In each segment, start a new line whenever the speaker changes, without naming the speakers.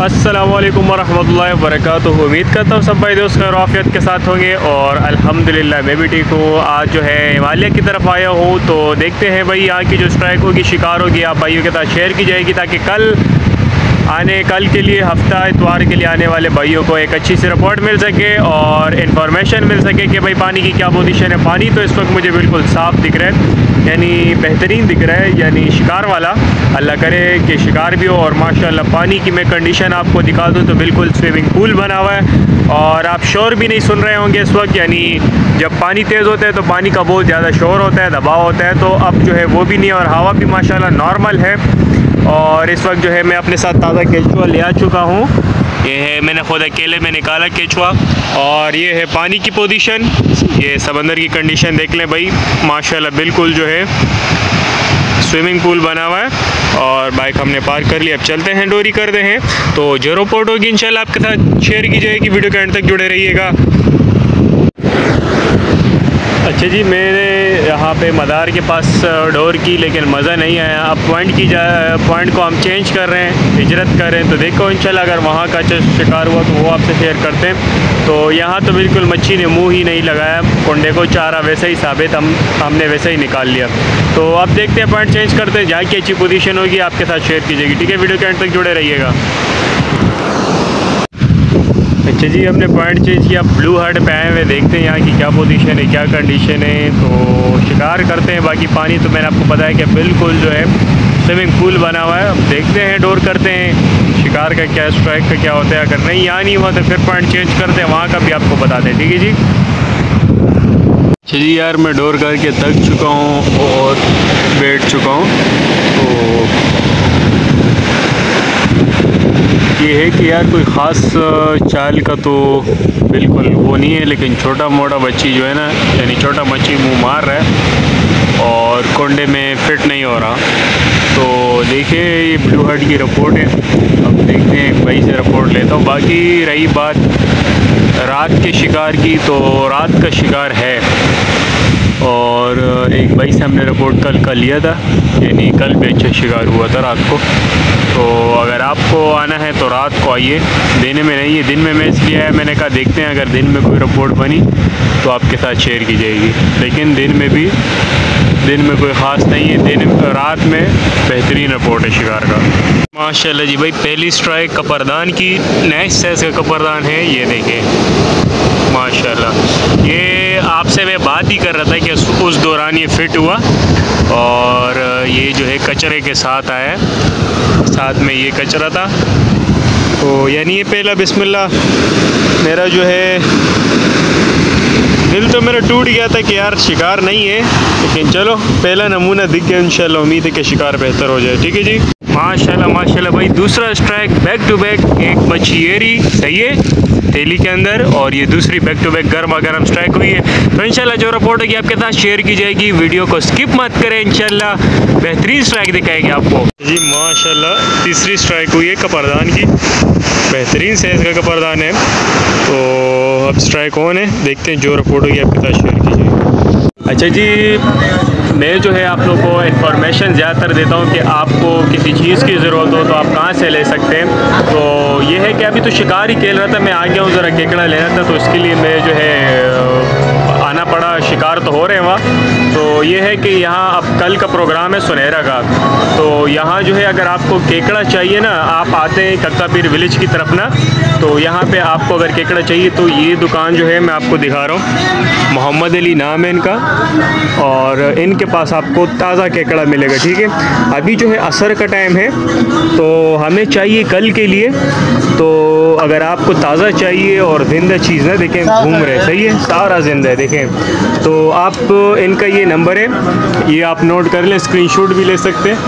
अस्सलाम वालेकुम वरहमतुल्लाहि उम्मीद करता हूँ सब भाई दोस्त खैर आफियत के साथ होंगे और अल्हम्दुलिल्लाह मैं भी ठीक हूँ। आज जो है हिमालय की तरफ़ आया हूँ तो देखते हैं भाई यहाँ की जो स्ट्राइक होगी, शिकार होगी, आप भाइयों के साथ शेयर की जाएगी ताकि कल आने, कल के लिए, हफ़्ता इतवार के लिए आने वाले भाइयों को एक अच्छी सी रिपोर्ट मिल सके और इन्फॉर्मेशन मिल सके कि भाई पानी की क्या पोजीशन है। पानी तो इस वक्त मुझे बिल्कुल साफ़ दिख रहा है। यानी बेहतरीन दिख रहा है, यानी शिकार वाला। अल्लाह करे कि शिकार भी हो और माशाल्लाह पानी की मैं कंडीशन आपको दिखा दूँ तो बिल्कुल स्विमिंग पूल बना हुआ है। और आप शोर भी नहीं सुन रहे होंगे इस वक्त, यानी जब पानी तेज़ होता है तो पानी का बहुत ज़्यादा शोर होता है, दबाव होता है तो अब जो है वो भी नहीं और हवा भी माशाल्लाह नॉर्मल है। और इस वक्त जो है मैं अपने साथ ताज़ा केचुआ ले आ चुका हूँ। ये है, मैंने खुद अकेले में निकाला केचुआ और ये है पानी की पोजीशन। ये समंदर की कंडीशन देख लें भाई, माशाल्लाह बिल्कुल जो है स्विमिंग पूल बना हुआ है और बाइक हमने पार्क कर ली अब चलते हैं, डोरी कर दे हैं। तो जो रिपोर्ट होगी, इंशाल्लाह आपके साथ शेयर की जाएगी। वीडियो के एंड तक जुड़े रहिएगा। अच्छा जी, मैंने यहाँ पे मदार के पास डोर की, लेकिन मज़ा नहीं आया। अब पॉइंट की जा पॉइंट को हम चेंज कर रहे हैं, हिजरत कर रहे हैं। तो देखो इंशाल्लाह, अगर वहाँ का शिकार हुआ तो वो आपसे शेयर करते हैं। तो यहाँ तो बिल्कुल मच्छी ने मुँह ही नहीं लगाया। कुंडे को चारा वैसे ही साबित हम, हमने वैसे ही निकाल लिया। तो आप देखते हैं, पॉइंट चेंज करते हैं। जहाँ की अच्छी पोजीशन होगी, आपके साथ शेयर कीजिएगी। ठीक है, वीडियो के एंड तक जुड़े रहिएगा। अच्छा जी, हमने पॉइंट चेंज किया ब्लू हट पे आए हुए देखते हैं यहाँ की क्या पोजीशन है, क्या कंडीशन है तो शिकार करते हैं, बाकी पानी तो मैंने आपको बताया कि बिल्कुल जो है स्विमिंग पूल बना हुआ है। अब देखते हैं डोर करते हैं, शिकार का क्या स्ट्राइक का क्या होता है, अगर नहीं यहाँ नहीं हुआ तो फिर पॉइंट चेंज करते हैं, वहाँ का भी आपको बता दें, ठीक है जी? अच्छा जी, यार मैं डोर करके थक चुका हूँ और बैठ चुका हूँ तो ये है कि यार कोई ख़ास चाल का तो बिल्कुल वो नहीं है, लेकिन छोटा मोटा बच्ची जो है ना, यानी छोटा मच्छी मुँह मार रहा है और कोंडे में फिट नहीं हो रहा। तो देखिए, ये ब्लू हट की रिपोर्ट है। अब देखते हैं भाई से रिपोर्ट लेता हूँ। बाकी रही बात, रात के शिकार की तो रात का शिकार है। और एक भाई से हमने रिपोर्ट कल का लिया था। यानी कल भी अच्छा शिकार हुआ था रात को। तो अगर आपको आना है तो रात को आइए। दिन में नहीं है दिन में मैं इसलिए आया मैंने कहा देखते हैं, अगर दिन में कोई रिपोर्ट बनी तो आपके साथ शेयर की जाएगी। लेकिन दिन में भी, दिन में कोई ख़ास नहीं है, दिन रात में बेहतरीन रिपोर्ट है शिकार का। माशाल्लाह जी भाई, पहली स्ट्राइक कपरदान की नेक्स्ट साइज़ का कपरदान है, ये देखें। माशाल्लाह, ये आपसे मैं बात ही कर रहा था कि उस दौरान ये फिट हुआ और ये जो है कचरे के साथ आया। साथ में ये कचरा था। तो यानी ये पहला बिस्मिल्लाह, मेरा जो है दिल तो मेरा टूट गया था कि यार शिकार नहीं है, लेकिन चलो, पहला नमूना दिख गया, इंशाल्लाह उम्मीद है कि शिकार बेहतर हो जाए। ठीक है जी? माशाल्लाह माशाल्लाह भाई, दूसरा स्ट्राइक बैक टू बैक एक मच्छी एरी सही है? थैली के अंदर और ये दूसरी बैक टू बैक गर्मा गर्म स्ट्राइक हुई है तो इंशाल्लाह जो रिपोर्ट होगी आपके साथ शेयर की जाएगी वीडियो को स्किप मत करें इंशाल्लाह। बेहतरीन स्ट्राइक दिखाएगी आपको। जी, माशाल्लाह, तीसरी स्ट्राइक हुई है कपरदान की। बेहतरीन साइज़ का कपरदान है। तो अब स्ट्राइक ऑन है, देखते हैं जो रिपोर्ट होगी आपके साथ शेयर कीजिए अच्छा जी मैं जो है आप लोगों को इन्फॉर्मेशन ज़्यादातर देता हूँ कि आपको किसी चीज़ की ज़रूरत हो तो आप कहाँ से ले सकते हैं। तो ये है कि अभी तो शिकार ही खेल रहा था, मैं आ गया हूँ, ज़रा केकड़ा लेना था तो इसके लिए मैं जो है आना पड़ा, शिकार तो हो रहे हैं वहाँ। तो ये है कि यहाँ अब कल का प्रोग्राम है सुनहरा का। तो यहाँ जो है अगर आपको केकड़ा चाहिए ना, आप आते हैं कक्का पीर विलेज की तरफ़ ना तो यहाँ पे आपको अगर केकड़ा चाहिए तो ये दुकान जो है मैं आपको दिखा रहा हूँ। मोहम्मद अली नाम है इनका और इनके पास आपको ताज़ा केकड़ा मिलेगा ठीक है? अभी जो है असर का टाइम है तो हमें चाहिए कल के लिए तो अगर आपको ताज़ा चाहिए और ज़िंदा चीज़ है देखें घूम रहे सही है? सारा ज़िंदा है देखें। तो आप इनका ये नंबर है ये आप नोट कर लें स्क्रीनशॉट भी ले सकते हैं।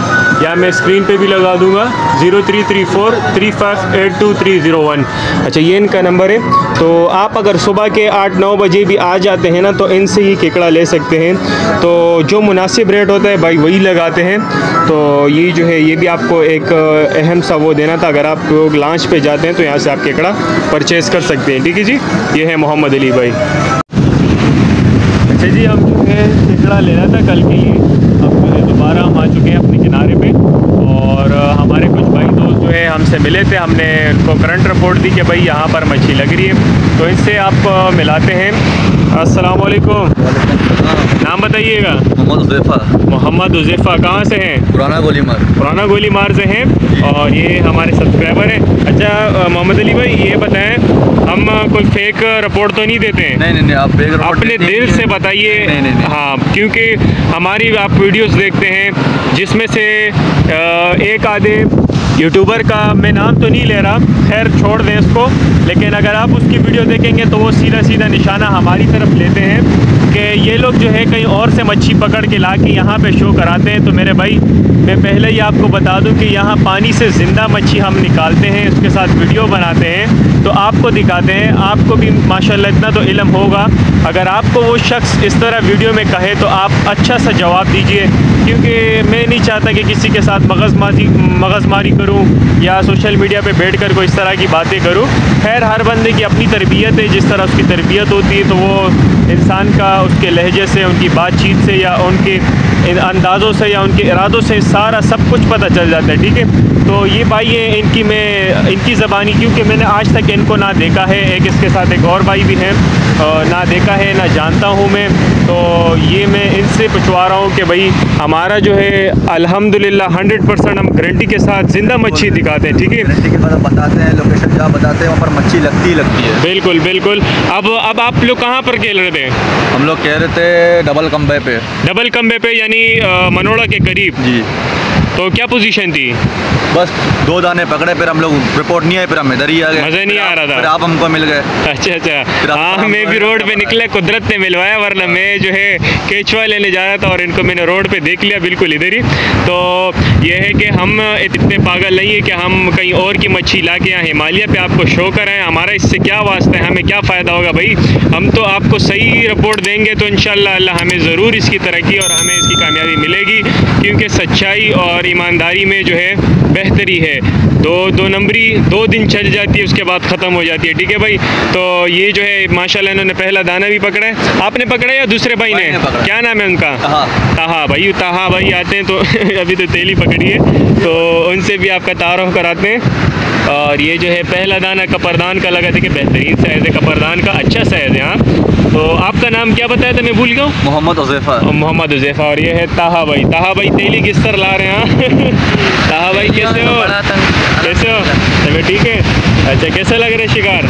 या मैं स्क्रीन पे भी लगा दूँगा। Zero three three four three five eight two three zero one. अच्छा ये इनका नंबर है। तो आप अगर सुबह के आठ नौ बजे भी आ जाते हैं ना तो इनसे ही केकड़ा ले सकते हैं। तो जो मुनासिब रेट होता है भाई, वही लगाते हैं। तो ये जो है, ये भी आपको एक अहम सा वो देना था। अगर आप लोग लांच पे जाते हैं तो यहाँ से आप केकड़ा परचेज़ कर सकते हैं। ठीक है जी? ये है मोहम्मद अली भाई। अच्छा जी, हम जो है केकड़ा लेना था कल के लिए। दोबारा हम आ चुके हैं अपने किनारे पे। और हमारे कुछ भाई दोस्त जो है हमसे मिले थे, हमने उनको करंट रिपोर्ट दी कि भाई यहाँ पर मछली लग रही है। तो इससे आप मिलाते हैं। असलकुम नाम बताइएगा।
मोहम्मद उजैफा।
मोहम्मद उज़ैफ़ा कहाँ से हैं?
पुराना गोली मार
पुराना गोली मार से हैं। और ये हमारे सब्सक्राइबर हैं। अच्छा मोहम्मद अली भाई ये बताएँ हम कोई फेक रिपोर्ट तो नहीं देते हैं?
नहीं नहीं नहीं आप फेक रिपोर्ट
अपने दिल से बताइए। हाँ क्योंकि हमारी आप वीडियोस देखते हैं जिसमें से एक आधे यूट्यूबर का मैं नाम तो नहीं ले रहा, खैर छोड़ दें इसको, लेकिन अगर आप उसकी वीडियो देखेंगे तो वो सीधा सीधा निशाना हमारी तरफ़ लेते हैं कि ये लोग जो है कहीं और से मच्छी पकड़ के ला के यहाँ पर शो कराते हैं। तो मेरे भाई, मैं पहले ही आपको बता दूँ कि यहाँ पानी से ज़िंदा मच्छी हम निकालते हैं, उसके साथ वीडियो बनाते हैं। तो आपको दिखाते हैं, आपको भी माशाल्लाह इतना तो इलम होगा। अगर आपको वो शख्स इस तरह वीडियो में कहे तो आप अच्छा सा जवाब दीजिए, क्योंकि मैं नहीं चाहता कि किसी के साथ मगज़मारी मगज़मारी करूँ या सोशल मीडिया पे बैठ कर कोई इस तरह की बातें करूँ, खैर, हर बंदे की अपनी तरबियत है। जिस तरह उसकी तरबियत होती है तो वो इंसान का उसके लहजे से, उनकी बातचीत से या उनके इन अंदाज़ों से या उनके इरादों से सारा सब कुछ पता चल जाता है ठीक है? तो ये भाई है इनकी मैं इनकी ज़बानी क्योंकि मैंने आज तक इनको ना देखा है एक इसके साथ एक और भाई भी हैं ना देखा है ना जानता हूँ मैं। तो ये मैं इनसे पूछवा रहा हूँ कि भाई हमारा जो है अल्हम्दुलिल्लाह हंड्रेड परसेंट हम गारंटी के साथ ज़िंदा मच्छी दिखाते हैं ठीक है?
गारंटी के बाद बताते हैं लोकेशन जहाँ बताते हैं वहाँ पर मच्छी लगती ही लगती है।
बिल्कुल बिल्कुल। अब अब आप लोग कहाँ पर खेल रहे थे?
हम लोग कह रहे थे डबल कम्बे पे।
डबल कम्बे पे यानी अ, मनोड़ा के करीब।
जी।
तो क्या पोजीशन थी?
बस दो दाने पकड़े फिर हम लोग रिपोर्ट नहीं आए फिर हम इधर ही आ गए।
मज़ा नहीं आ रहा था।
फिर आप हमको मिल गए।
अच्छा अच्छा। हाँ मैं भी रोड पे निकला कुदरत ने मिलवाया वरना मैं जो है केचवा लेने जा रहा था और इनको मैंने रोड पे देख लिया बिल्कुल इधर ही। तो ये है कि हम इतने पागल नहीं है कि हम कहीं और की मच्छी ला के यहाँ हिमालय पे आपको शो कराएँ हमारा इससे क्या वास्ता है हमें क्या फ़ायदा होगा भाई? हम तो आपको सही रिपोर्ट देंगे तो इन अल्लाह हमें ज़रूर इसकी तरक्की और हमें इसकी कामयाबी मिलेगी क्योंकि सच्चाई और ईमानदारी में जो है बेहतरी है। दो दो नंबरी दो दिन चल जाती है उसके बाद ख़त्म हो जाती है। ठीक है भाई? तो ये जो है माशाल्लाह इन्होंने पहला दाना भी पकड़ा है। आपने पकड़ा या दूसरे भाई
भाई
ने
ने
क्या नाम है उनका?
हाँ
ताहा भाई ताहा भाई आते हैं तो अभी तो तेली पकड़ी है। तो उनसे भी आपका तारफ़ कराते हैं। और ये जो है पहला दाना कपरदान का लगा देखिए बेहतरीन साइज़ है कपरदान का अच्छा साइज़ है हाँ। तो आपका नाम क्या बताया था मैं भूल गया हूँ?
मोहम्मद उजैफा।
मोहम्मद उजैफ़ा और ये है ताहा भाई ताहा भाई तेली किस तरह ला रहे हैं हाँ? ताहा भाई कैसे हो? कैसे हो? चलो ठीक है। अच्छा कैसे लग रहे शिकार?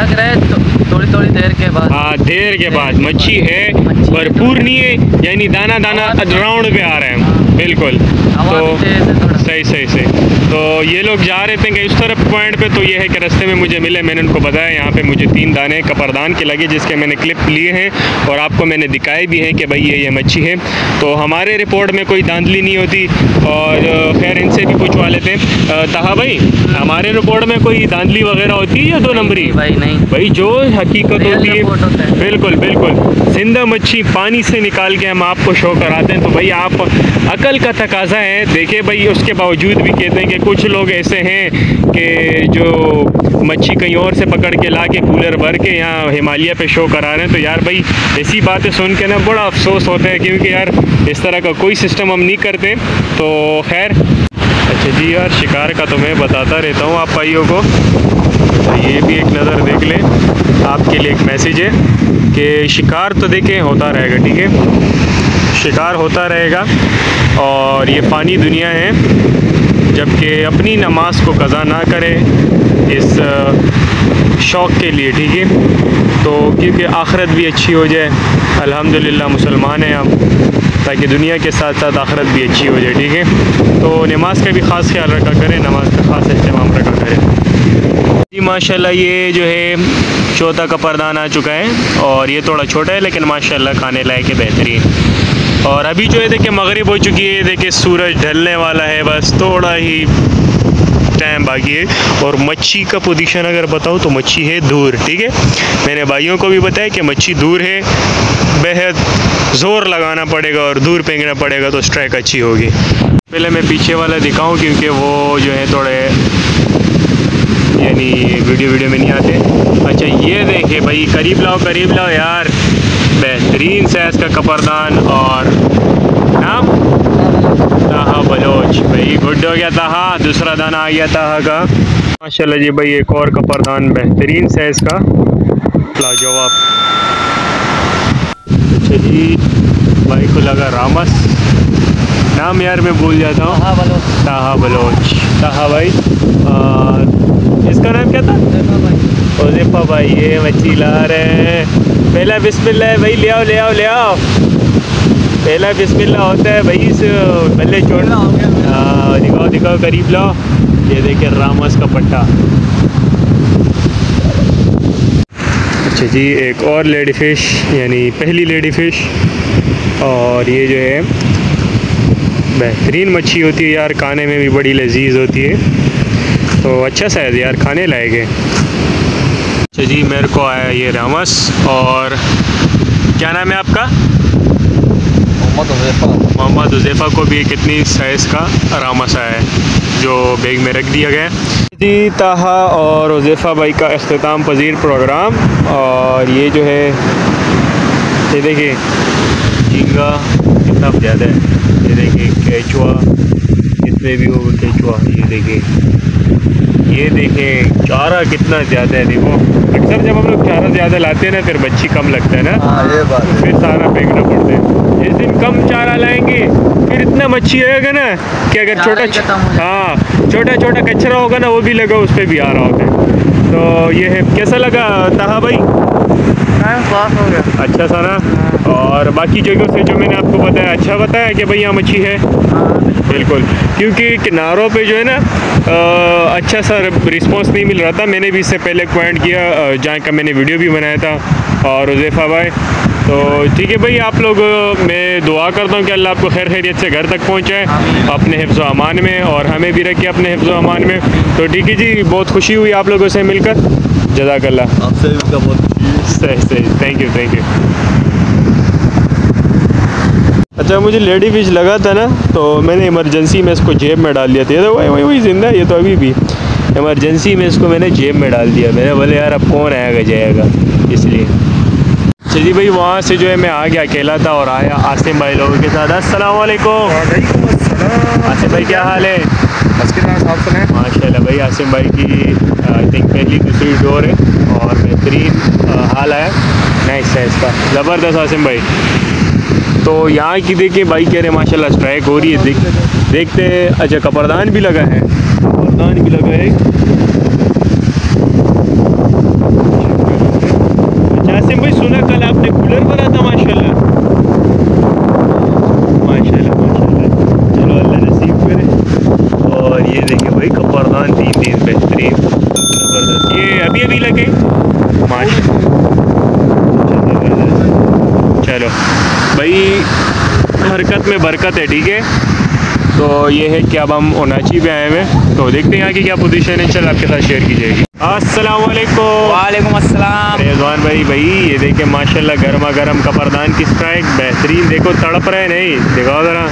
लग रहा है तो, थोड़ी थोड़ी देर के बाद।
हाँ देर के बाद। मच्छी है भरपूर नहीं है यानी दाना दाना राउंड पे आ रहे हैं। बिल्कुल।
है
तो
थोड़ा
सही सही सही। तो ये लोग जा रहे थे कि इस तरफ़ पॉइंट पे तो ये है कि रास्ते में मुझे मिले मैंने उनको बताया यहाँ पे मुझे तीन दाने कपरदान के लगे जिसके मैंने क्लिप लिए हैं और आपको मैंने दिखाए भी हैं कि भाई ये ये मच्छी है। तो हमारे रिपोर्ट में कोई धांधली नहीं होती और खैर इनसे भी पूछवा लेते हैं। ताहा भाई हमारे रिपोर्ट में कोई धांधली वगैरह होती है या दो नंबरी?
भाई नहीं।
भाई जो हकीकत होती है। बिल्कुल बिल्कुल। ज़िंदा मच्छी पानी से निकाल के हम आपको शो कराते हैं तो भाई आप अकल का तकाजा है। देखिए भाई उसके बावजूद भी कहते हैं कि कुछ लोग ऐसे हैं कि जो मच्छी कहीं और से पकड़ के ला के कूलर भर के यहाँ हिमालय पे शो करा रहे हैं। तो यार भाई, ऐसी बातें सुन के ना बड़ा अफसोस होता है क्योंकि यार इस तरह का कोई सिस्टम हम नहीं करते। तो खैर अच्छा जी यार, शिकार का तो मैं बताता रहता हूँ आप भाइयों को। तो ये भी एक नज़र देख लें। आपके लिए एक मैसेज है कि शिकार तो देखें, होता रहेगा, ठीक है? शिकार होता रहेगा। और ये फ़ानी दुनिया है, जबकि अपनी नमाज़ को कज़ा ना करें इस शौक़ के लिए, ठीक है? तो क्योंकि आखरत भी अच्छी हो जाए, अल्हम्दुलिल्लाह मुसलमान हैं हम, ताकि दुनिया के साथ साथ आखरत भी अच्छी हो जाए, ठीक है? तो नमाज़ का भी ख़ास ख्याल रखा करें, नमाज़ का ख़ास अहतमाम रखा करें। जी, माशाल्लाह ये जो है, चौथा का परदान आ चुका है, और ये थोड़ा छोटा है, लेकिन माशाल्लाह खाने लायक है, बेहतरीन। और अभी जो है, देखिए, मगरिब हो चुकी है, देखिए, सूरज ढलने वाला है, बस थोड़ा ही टाइम बाकी है। और मच्छी का पोजीशन अगर बताऊँ तो मच्छी है दूर, ठीक है? मैंने भाइयों को भी बताया कि मच्छी दूर है, बेहद ज़ोर लगाना पड़ेगा और दूर फेंकना पड़ेगा तो स्ट्राइक अच्छी होगी। पहले मैं पीछे वाला दिखाऊँ, क्योंकि वो जो है, थोड़े, यानी वीडियो वीडियो में नहीं आते। अच्छा ये देखिए भाई, करीब लाओ करीब लाओ, यार। बेहतरीन साइज़ का कपरदान और नाम ताहा बलोच। भाई गुड हो गया ताहा दूसरा दाना आ गया ताहा का। माशाल्लाह जी भाई एक और कपरदान बेहतरीन साइज़ का। लाजवाब अच्छा जी भाई को लगा रामस। नाम यार मैं भूल जाता हूँ। ताहा बलोच। ताहा भाई और इसका नाम क्या था? ओजेफा भाई। ये मच्छी ला रहे हैं। पहला बिस्मिल्लाह है भाई ले आओ ले आओ ले आओ। पहला बिस्मिल्लाह होता है भाई इस बल्ले छोड़ हाँ, दिखाओ दिखाओ करीब लाओ ये देखिए रामस का पट्टा। अच्छा जी एक और लेडी फ़िश यानी पहली लेडी फ़िश। और ये जो है बेहतरीन मच्छी होती है यार खाने में भी बड़ी लजीज होती है। तो अच्छा सा यार खाने लायक है। अच्छा जी मेरे को आया ये रामस और क्या नाम है आपका?
मोहम्मद हुजैफा।
मोहम्मद हुजैफा को भी कितनी साइज़ का रामस आया है जो बैग में रख दिया गया जी ताहा और हुजैफा भाई का अख्ताम पजीर प्रोग्राम और ये जो है ये देखिए झींगा कितना ज़्यादा है। ये देखिए केचुआ कितने भी हो केचुआ ये देखिए। ये देखें चारा कितना ज़्यादा है देखो। अक्सर जब हम लोग चारा ज़्यादा लाते हैं ना फिर बच्ची कम लगता है ना।
हाँ ये बात तो
फिर सारा फेंकना पड़ता है। जिस दिन कम चारा लाएँगे फिर इतना मच्छी आएगा ना कि अगर छोटा।
हाँ
छोटा छोटा कचरा होगा ना वो भी लगा उस पर भी आ रहा होता है तो ये है। कैसा लगा ताहा भाई
टाइम पास हो गया।
अच्छा सा ना और बाकी जगहों से जो मैंने आपको बताया अच्छा बताया कि भाई यहाँ मच्छी है?
हाँ।
बिल्कुल। क्योंकि किनारों पे जो है ना अच्छा सा रिस्पांस नहीं मिल रहा था। मैंने भी इससे पहले पॉइंट किया जहाँ का मैंने वीडियो भी बनाया था और उज़ैफ़ा भाई। तो ठीक है भाई आप लोग मैं दुआ करता हूँ कि अल्लाह आपको खैर खैरियत से घर तक पहुँचाए अपने हिफ्ज़ अमान में और हमें भी रखे अपने हिफ्ज़ अमान में। तो ठीक है जी बहुत खुशी हुई आप लोगों से मिलकर। जजाकल्ला
आपसे भी बहुत
सही सही। थैंक यू थैंक यू अच्छा मुझे लेडी फ़िश लगा था ना तो मैंने इमरजेंसी में इसको जेब में डाल दिया था। ये तो वही वही वही ज़िंदा है ये तो अभी भी। इमरजेंसी में इसको मैंने जेब में डाल दिया। मैंने बोले यार अब कौन आएगा जाएगा? इसलिए। चलिए भाई वहाँ से जो है मैं आ गया अकेला था और आया आसिम भाई लोगों के साथ। अस्सलाम वालेकुम आसिम भाई क्या हाल है? माशा भाई आसिम भाई की आई थिंक पहली दूसरी डोर है। बेहतरीन हाल आया नाइस है इसका। ज़बरदस्त आसिम भाई। तो यहाँ की देखिए भाई कह रहे माशाल्लाह स्ट्राइक हो रही है। देख देखते हैं। अच्छा कपरदान भी लगा है। कपरदान भी लगा है। अच्छा आसिम भाई सुना कल आपने कूलर भरा था माशाल्लाह माशाल्लाह माशाल्लाह चलो अल्लाह नसीब करे और ये देखिए भाई कपरदान तीन तीन बेहतरीन ज़बरदस्त ये अभी अभी लगे माशा ज़बरदस्त चलो भाई हरकत में बरकत है ठीक है? तो ये है कि अब हम ओनाची पे आए हुए हैं। तो देखते हैं यहाँ की क्या पोजीशन है। चल आपके साथ शेयर की जाएगी। अस्सलाम वालेकुम
वालेकुम अस्सलाम
रेजवान भाई भाई ये देखे माशाल्लाह गर्मा गर्म कपरदान की स्ट्राइक बेहतरीन देखो तड़प रहे नहीं दिखाओ ज़रा।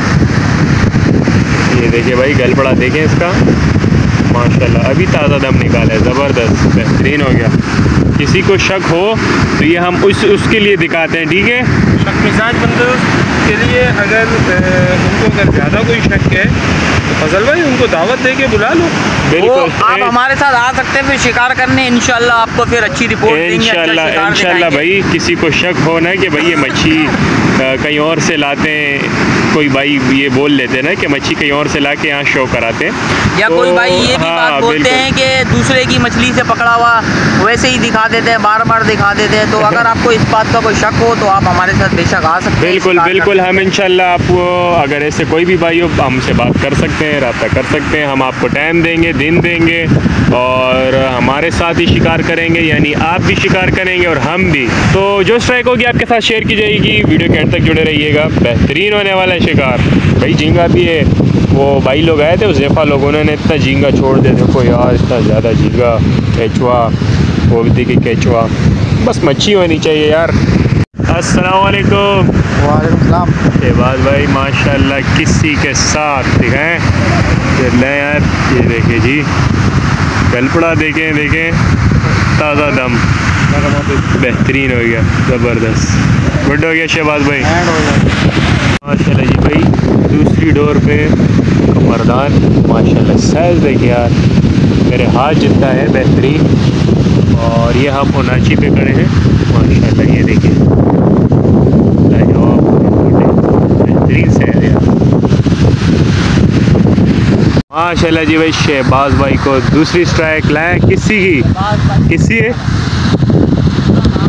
ये देखिए भाई गल पड़ा देखें इसका। माशाल्लाह अभी ताज़ा दम निकाला है ज़बरदस्त बेहतरीन हो गया। किसी को शक हो तो ये हम उस उसके लिए दिखाते हैं ठीक है?
शक मिजाज बंदे के लिए अगर उनको अगर ज़्यादा कोई शक है तो फजल भाई उनको दावत दे के बुला लो
वो आप हमारे साथ आ सकते हैं फिर शिकार करने इनशाला आपको फिर अच्छी रिपोर्ट देंगे अच्छा।
भाई किसी को शक होना ना कि भाई ये मच्छी कहीं और से लाते हैं कोई भाई ये बोल लेते हैं ना कि मच्छी कहीं और से ला के यहाँ शो कराते हैं।
या
तो,
कोई भाई ये भी
हाँ,
बात बोलते हैं कि दूसरे की मछली से पकड़ा हुआ वैसे ही दिखा देते हैं बार बार दिखा देते हैं। तो अगर आपको इस बात का कोई शक हो तो आप हमारे साथ बेशक आ सकते हैं
बिल्कुल बिल्कुल। हम इंशाल्लाह आपको अगर ऐसे कोई भी भाई हो हमसे बात कर सकते हैं रब्ता कर सकते हैं। हम आपको टाइम देंगे दिन देंगे और हमारे साथ ही शिकार करेंगे यानी आप भी शिकार करेंगे और हम भी। तो जो स्ट्राइक होगी आपके साथ शेयर की जाएगी। वीडियो के एंड तक जुड़े रहिएगा। बेहतरीन होने वाला है शिकार। भाई झींगा भी है। वो भाई लोग आए थे उस जेफा लोग उन्होंने इतना झींगा छोड़ दिया। देखो यार इतना ज़्यादा झींगा केचुआ वो भी देखिए केचुआ। बस मच्छी होनी चाहिए यार। अस्सलाम वालेकुम
वालेकुम सलाम
शहबाज भाई माशाल्लाह किसी के साथ दिखाएँ। ये ले यार ये देखिए जी। गलपड़ा देखें देखें। ताज़ा दम। बेहतरीन हो गया ज़बरदस्त। गुड हो गया शहबाज भाई। माशा जी भाई दूसरी डोर पे कमरदान। माशा साइज़ देखिए यार। मेरे हाथ जितना है बेहतरीन। और ये हम उनाची पे खड़े हैं। माशा ये देखिए। बेहतरीन साइज़ है माशाल्लाह जी भाई शहबाज भाई को दूसरी स्ट्राइक लाए किसी की? किसी है?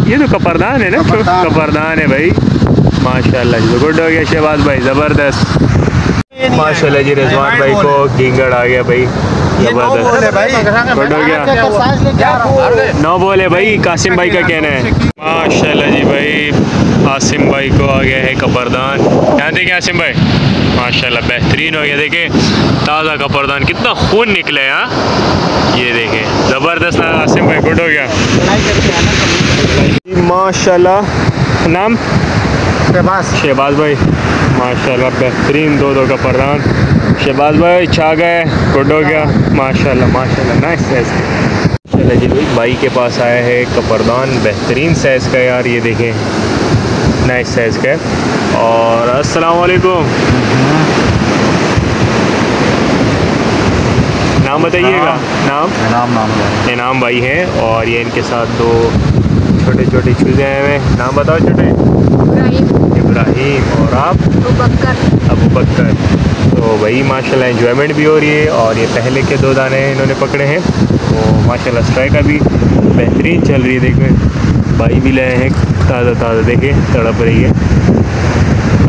ये तो कपरदान है ना कपरदान है भाई माशाल्लाह जी गुड हो गया शहबाज भाई ज़बरदस्त माशाल्लाह जी रिजवान भाई को गिंगड़ आ गया भाई ज़बरदस्त गुड हो गया नौ बोले भाई कासिम भाई का कहना है माशाल्लाह जी भाई आसिम भाई को आ गया है कपरदान यहाँ देखें आसिम भाई माशाल्लाह बेहतरीन हो गया देखें ताज़ा कपरदान कितना खून निकले यहाँ ये देखें ज़बरदस्त आसिम भाई गुड हो गया माशाल्लाह। नाम?
शहबाज।
शहबाज भाई। माशाल्लाह बेहतरीन दो दो का प्रधान शहबाज भाई छा गए गुड हो गया। माशाल्लाह माशाल्लाह नाइस साइज़ चले जी भाई भाई के पास आया है कपरदान बेहतरीन साइज़ का यार ये देखें। नाइस साइज़ का और अस्सलाम वालेकुम नाम बताइएगा। नाम
नाम? नाम
इनाम भाई हैं और ये इनके साथ दो छोटे छोटे चूज़े आए हुए हैं नाम बताओ छोटे। इब्राहिम। और आप? अबू बकर। तो वही माशाल्लाह एंजॉयमेंट भी हो रही है और ये पहले के दो दाने इन्होंने पकड़े हैं। तो माशाल्लाह स्ट्राइक अभी बेहतरीन चल रही है देखें भाई भी लाए हैं ताज़ा ताज़ा देखें तड़प रही है।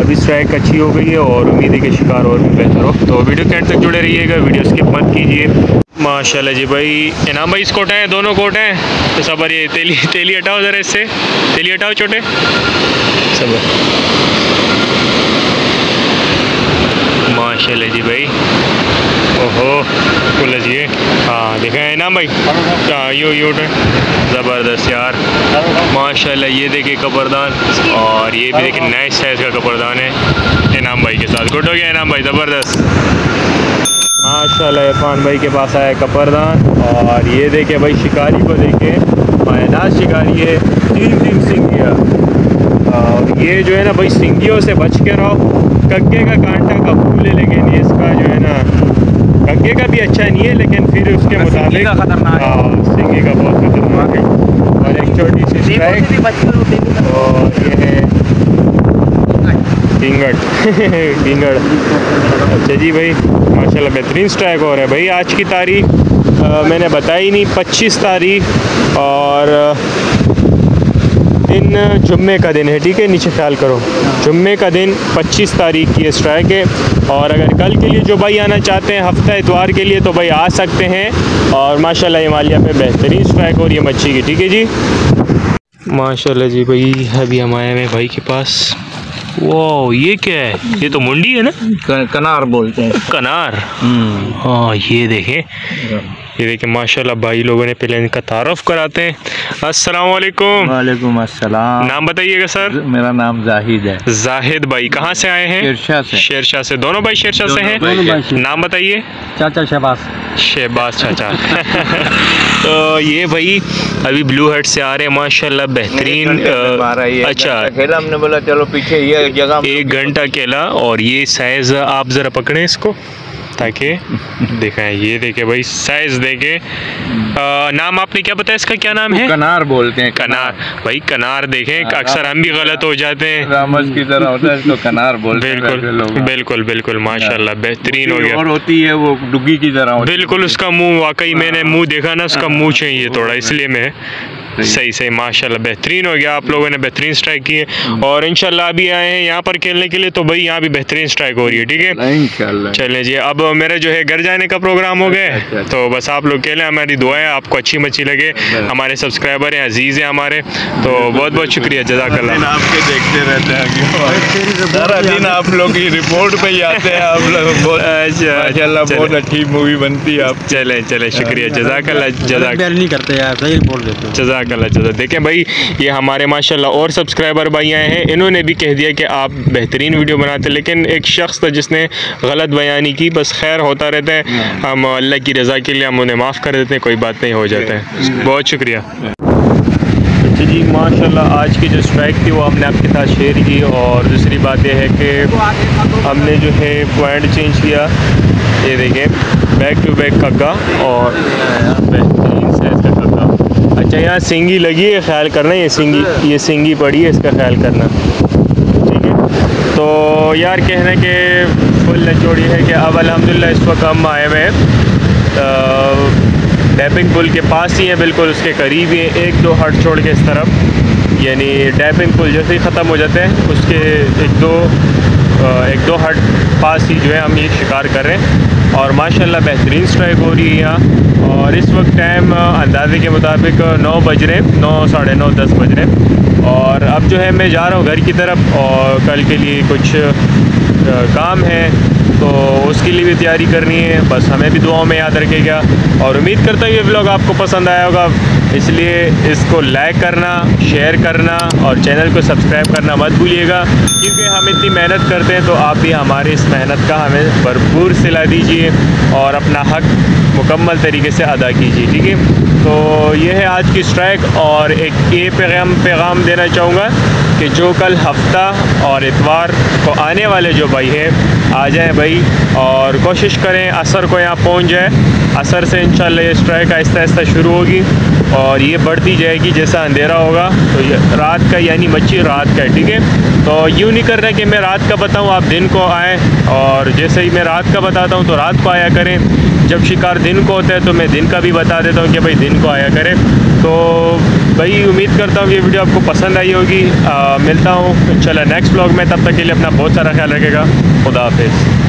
अभी स्ट्राइक अच्छी हो गई है और उम्मीद है कि शिकार और भी बेहतर हो। तो वीडियो के एंड तक जुड़े रहिएगा वीडियो स्किप मत कीजिए। माशाल्लाह जी भाई, इनाम भाई इस कोट हैं, दोनों कोट हैं। तो सबर ये तेली तेली हटाओ ज़रा इससे। तेली हटाओ छोटे। सबर माशाल्लाह जी भाई। ओहो उलझिए हाँ देखें इनाम भाई? हाँ यू यू ज़बरदस्त यार। माशाल्लाह, ये देखिए कपरदान और ये भी देखिए नए साइज़ का कपरदान है। इनाम भाई के साथ। गुड हो गया इनाम भाई, ज़बरदस्त। माशाल्लाह इरफान भाई के पास आया कपरदान। और ये देखे भाई शिकारी को देखे। मायनाज शिकारी है तीन तीन सिंगिया। और ये जो है ना भाई सिंगियों से बच के रहो। कग्गे का कांटा कबूल है लेकिन इसका जो है ना कग्गे का भी अच्छा नहीं है लेकिन फिर उसके मुताबिक
का खतरनाक हाँ।
सिंगी का बहुत खतरनाक है। और एक छोटी सी स्ट्राइक और ये है टिंगड़ टिंगड़ अच्छा जी भाई माशाल्लाह, बेहतरीन स्ट्राइक हो रहा है भाई। आज की तारीख मैंने बताई नहीं 25 तारीख और दिन जुम्मे का दिन है, ठीक है? नीचे ख्याल करो। जुम्मे का दिन 25 तारीख की स्ट्राइक है। और अगर कल के लिए जो भाई आना चाहते हैं, हफ़्ता इतवार के लिए तो भाई आ सकते हैं। और माशाल्लाह हिमालय पे बेहतरीन स्ट्राइक हो रही है मच्छी की, ठीक है जी? माशाल्लाह जी, भाई, अभी हम आए हैं भाई के पास। वो ये क्या है? ये तो मुंडी है ना?
कनार बोलते हैं।
कनार? हाँ ये देखें। ये देखें माशाल्लाह भाई लोगों ने पहले इनका तारफ़ कराते हैं। अस्सलाम वालेकुम
वालेकुम अस्सलाम।
नाम बताइएगा सर।
मेरा नाम जाहिद है।
जाहिद भाई कहाँ से आए हैं?
शेरशाह से।
शेरशाह से। दोनों भाई शेरशाह से हैं?
दोनों भाई से।
नाम बताइए।
चाचा शहबाज।
शहबाज चाचा। तो ये भाई अभी ब्लू हट से आ रहे हैं माशाल्लाह बेहतरीन अच्छा।
खेला हमने बोला चलो पीछे ये जगह
एक घंटा केला और ये साइज़ आप ज़रा पकड़े इसको ताकि दिखाएँ ये देखे भाई साइज़ देखे। अ, नाम आपने क्या बताया? इसका क्या नाम है?
कनार बोलते हैं
कनार। भाई कनार देखें अक्सर हम भी गलत हो जाते हैं।
रामस की तरह होता है तो कनार बोलते
बिल्कुल। बिल्कुल बिल्कुल माशाल्लाह बेहतरीन हो गया।
और होती है वो डुगी की तरह
बिल्कुल उसका मुँह वाकई मैंने मुँह देखा ना उसका मुँह चाहिए थोड़ा इसलिए मैं सही। सही माशाल्लाह बेहतरीन हो गया। आप लोगों ने बेहतरीन स्ट्राइक की है और इंशाल्लाह अभी आए हैं यहाँ पर खेलने के लिए तो भाई यहाँ भी बेहतरीन स्ट्राइक हो रही है ठीक है? चले जी अब मेरे जो है घर जाने का प्रोग्राम हो गया
अच्छा,
है
अच्छा।
तो बस आप लोग खेलें हमारी दुआएँ आपको अच्छी मच्छी लगे। हमारे सब्सक्राइबर हैं अज़ीज़ हैं हमारे तो बहुत बहुत शुक्रिया जजाकल्ला
दिन आपके देखते रहते हैं सारा दिन आप लोग की रिपोर्ट पे ही आते हैं आप लोग बहुत
अच्छा
बहुत अच्छी मूवी बनती है आप।
चले चले शुक्रिया जजाकल्ला जजाक
नहीं करते यार सही बोल देते हो
जजाकल्ला जजा देखें भाई ये हमारे माशाल्लाह और सब्सक्राइबर भाई आए हैं। इन्होंने भी कह दिया कि आप बेहतरीन वीडियो बनाते हैं लेकिन एक शख्स था जिसने गलत बयानी की बस खैर होता रहता है। हम अल्लाह की रज़ा के लिए हम उन्हें माफ़ कर देते हैं कोई बात नहीं हो जाता है। बहुत शुक्रिया। अच्छा जी माशाल्लाह आज की जो स्ट्राइक थी वो हमने आपके साथ शेयर की और दूसरी बात यह है कि हमने जो है पॉइंट चेंज किया। ये देखें बैक टू बैक कक्का और बेहतरीन साइज़ का कक्का अच्छा यहाँ सिंगी लगी है ख्याल करना, ये सिंगी ये सिंगी पड़ी है, इसका ख्याल करना। ठीक है? तो यार कहने के फुल नचोड़ी है कि अब अलहमदिल्ला इस वक्त हम आए हुए हैं। डैपिंग पुल के पास ही है, बिल्कुल उसके करीब ही एक दो हट छोड़ के इस तरफ़। यानी डैपिंग पुल जैसे ही ख़त्म हो जाते हैं, उसके एक दो एक दो हट पास ही जो है हम ये शिकार कर रहे हैं। और माशाल्लाह बेहतरीन स्ट्राइक हो रही है यहाँ। और इस वक्त टाइम अंदाजे के मुताबिक नौ बज रहे हैं, नौ, साढ़े नौ, दस बज रहे हैं। और अब जो है, मैं जा रहा हूँ घर की तरफ़ और कल के लिए कुछ काम है। तो उसके लिए भी तैयारी करनी है। बस हमें भी दुआओं में याद रखेगा। और उम्मीद करता हूँ ये ब्लॉग आपको पसंद आया होगा। इसलिए इसको लाइक करना शेयर करना और चैनल को सब्सक्राइब करना मत भूलिएगा। क्योंकि हम इतनी मेहनत करते हैं तो आप भी हमारी इस मेहनत का हमें भरपूर सिला दीजिए और अपना हक मुकम्मल तरीके से अदा कीजिए, ठीक है? तो ये है आज की स्ट्राइक और एक ये पैगाम पैगाम देना चाहूँगा। कि जो कल हफ़्ता और इतवार को आने वाले जो भाई हैं, आ जाएँ भाई और कोशिश करें असर को यहाँ पहुँच जाए। असर से इंशाल्लाह ये स्ट्राइक आहिस्ता आहिस्ता शुरू होगी और ये बढ़ती जाएगी जैसा अंधेरा होगा। तो ये रात का यानी मच्छी रात का है, ठीक है? तो यूँ नहीं करना कि मैं रात का बताऊँ, आप दिन को आएँ और जैसे ही मैं रात का बताता हूँ तो रात को आया करें। जब शिकार दिन को होता है तो मैं दिन का भी बता देता हूँ कि भाई दिन को आया करें। तो भाई, उम्मीद करता हूँ ये वीडियो आपको पसंद आई होगी। मिलता हूँ। चला नेक्स्ट ब्लॉग में, तब तक के लिए अपना बहुत सारा ख्याल रखेगा खुदा हाफिज़।